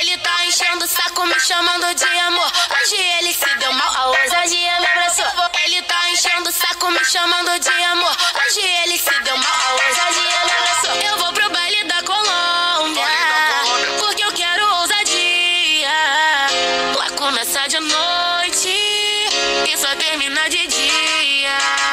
Ele tá enchendo o saco, me chamando de amor. Hoje ele se deu mal, a ousadia me abraçou. Ele tá enchendo o saco, me chamando de amor. Hoje ele se deu mal, a ousadia me abraçou. Eu vou pro baile da Colômbia, porque eu quero ousadia. Lá começa de noite e só termina de dia.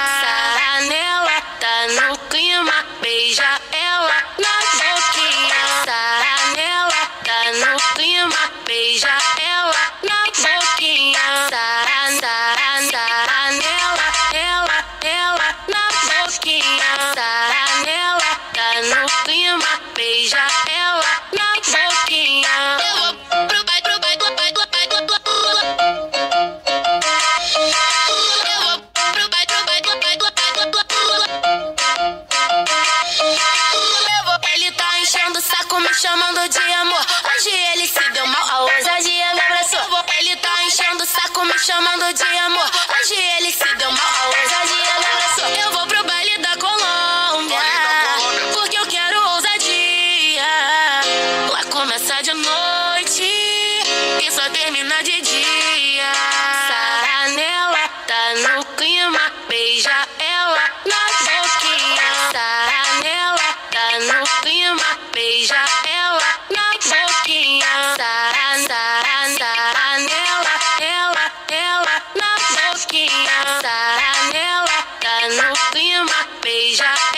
Chamando de amor. Hoje ele se deu mal, a ousadia me abraçou. Ele tá enchendo o saco, me chamando de amor. Hoje ele se deu mal, a ousadia me abraçou. Eu vou pro baile da Colômbia, porque eu quero ousadia. Lá começa de noite e só termina de dia. Sarra nela, tá no clima, beija ela na boquinha. Sarra nela, tá no clima, beija ela boquinha.